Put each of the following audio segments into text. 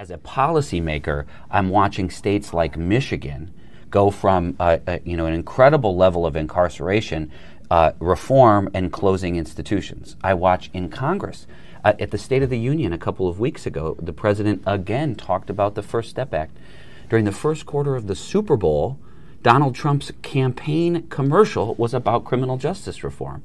As a policymaker, I'm watching states like Michigan go from uh, uh, you know an incredible level of incarceration, uh, reform, and closing institutions. I watch in Congress. Uh, at the State of the Union a couple of weeks ago, the president again talked about the First Step Act. During the first quarter of the Super Bowl, Donald Trump's campaign commercial was about criminal justice reform.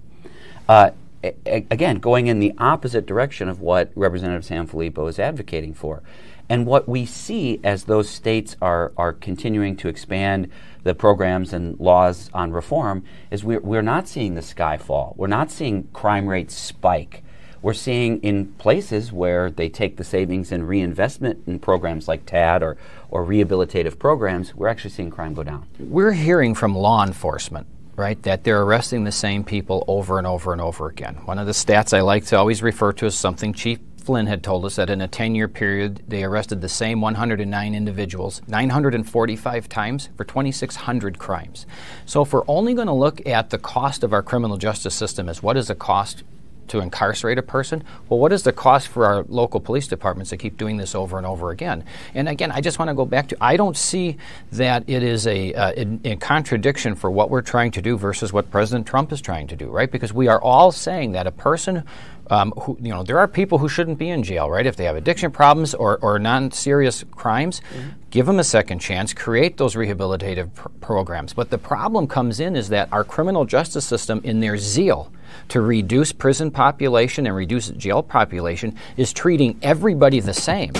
Again, going in the opposite direction of what Representative Sanfelippo is advocating for. And what we see as those states are, are continuing to expand the programs and laws on reform is we're, we're not seeing the sky fall. We're not seeing crime rates spike. We're seeing in places where they take the savings and reinvestment in programs like TAD or, or rehabilitative programs, we're actually seeing crime go down. We're hearing from law enforcement right? That they're arresting the same people over and over and over again. One of the stats I like to always refer to is something Chief Flynn had told us that in a 10 year period, they arrested the same 109 individuals 945 times for 2,600 crimes. So, if we're only going to look at the cost of our criminal justice system as what is the cost to incarcerate a person. Well, what is the cost for our local police departments to keep doing this over and over again? And again, I just want to go back to I don't see that it is a, uh, in, in contradiction for what we're trying to do versus what President Trump is trying to do, right? Because we are all saying that a person um, who, you know, there are people who shouldn't be in jail, right? If they have addiction problems or, or non-serious crimes, mm-hmm. give them a second chance, create those rehabilitative pr- programs. But the problem comes in is that our criminal justice system, in their zeal to reduce prison population and reduce jail population, is treating everybody the same.